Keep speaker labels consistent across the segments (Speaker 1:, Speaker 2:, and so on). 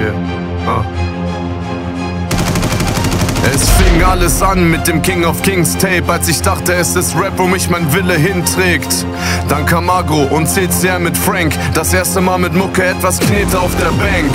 Speaker 1: 예. Fing alles an mit dem King of Kings Tape, als ich dachte, es ist Rap, wo mich mein Wille hinträgt. Dann kam Agro und CCR mit Frank, das erste Mal mit Mucke etwas Knete auf der Bank.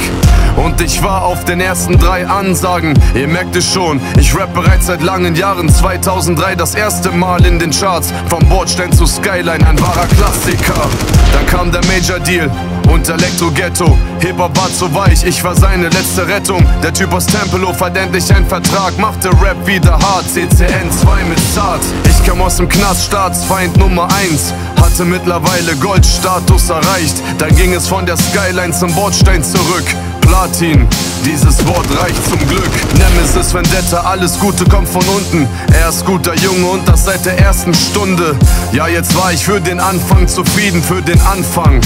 Speaker 1: Und ich war auf den ersten drei Ansagen, ihr merkt es schon, ich rap bereits seit langen Jahren. 2003 das erste Mal in den Charts, vom Bordstein zu Skyline, ein wahrer Klassiker. Dann kam der Major Deal und Elektro Ghetto. Hip-Hop war zu weich, ich war seine letzte Rettung. Der Typ aus Tempelhof hat endlich einen Vertrag, machte Rap wieder hart. CCN 2 mit Zart. Ich kam aus dem Knast, Staatsfeind Nummer 1. Hatte mittlerweile Goldstatus erreicht. Dann ging es von der Skyline zum Bordstein zurück. Platin, dieses Wort reicht zum Glück. Nemesis Vendetta, alles Gute kommt von unten. Er ist guter Junge und das seit der ersten Stunde. Ja, jetzt war ich für den Anfang zufrieden, für den Anfang.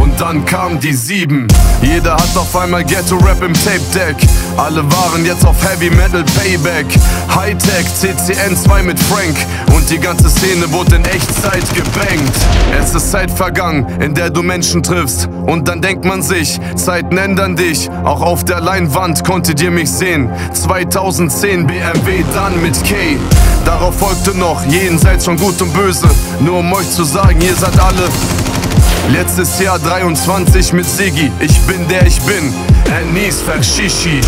Speaker 1: Und dann kam die sieben. Jeder hat auf einmal Ghetto-Rap im Tape-Deck. Alle waren jetzt auf Heavy Metal Payback. Hightech, CCN 2 mit Frank. Und die ganze Szene wurde in Echtzeit gebankt. Es ist Zeit vergangen, in der du Menschen triffst. Und dann denkt man sich, Zeiten ändern dich. Auch auf der Leinwand konntet ihr mich sehen. 2010 BMW, dann mit K. Darauf folgte noch jenseits von Gut und Böse. Nur um euch zu sagen, ihr seid alle Letztes Jahr 23 mit Siggi, ich bin der ich bin, Anis Verschishi.